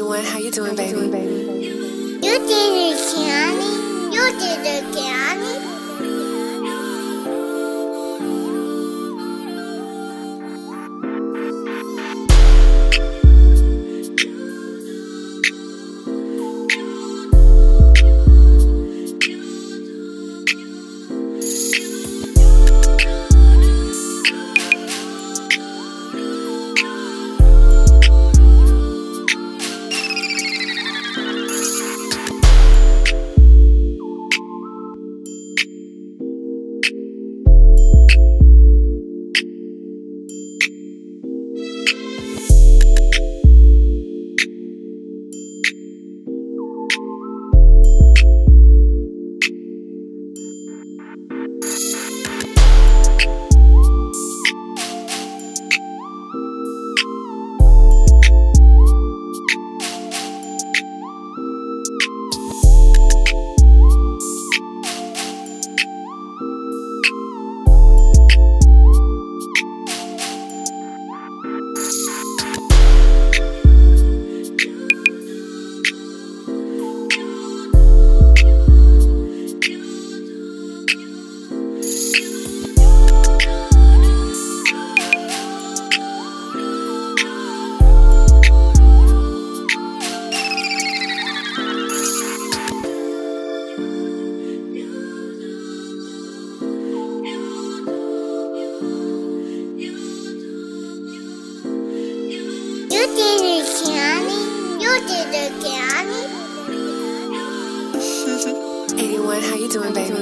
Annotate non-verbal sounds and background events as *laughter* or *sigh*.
81, how you doing, baby? You did it, Keonii. Did it, Keonii. You did it, Keonii. 81, *laughs* how you doing, baby?